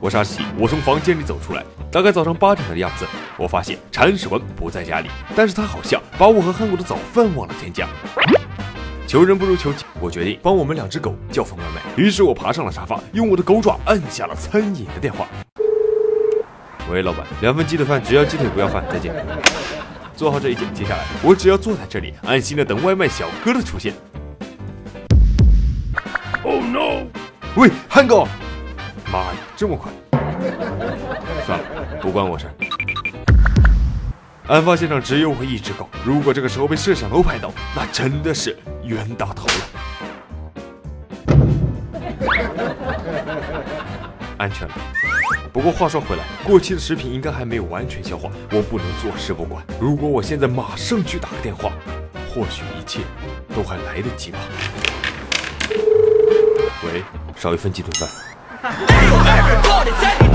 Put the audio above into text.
我傻起，我从房间里走出来，大概早上八点的样子。我发现铲屎官不在家里，但是他好像把我和汉国的早饭忘了添加。求人不如求己，我决定帮我们两只狗叫份外卖。于是我爬上了沙发，用我的狗爪按下了餐饮的电话。喂，老板，两份鸡腿饭，只要鸡腿不要饭，再见。做好这一切，接下来我只要坐在这里，安心的等外卖小哥的出现。Oh no！喂，汉狗。妈呀，这么快！算了，不关我事。案发现场只有我一只狗，如果这个时候被摄像头拍到，那真的是冤大头了。安全了。不过话说回来，过期的食品应该还没有完全消化，我不能坐视不管。如果我现在马上去打个电话，或许一切都还来得及吧。喂，少一份鸡腿饭。Everybody's